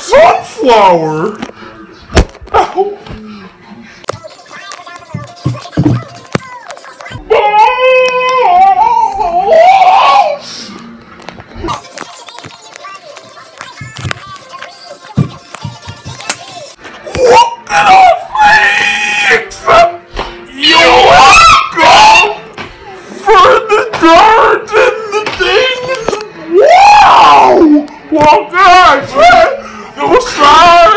Sunflower? Oh. What can I You welcome for the dirt and the thing. Wow! Well, guys, it was fun.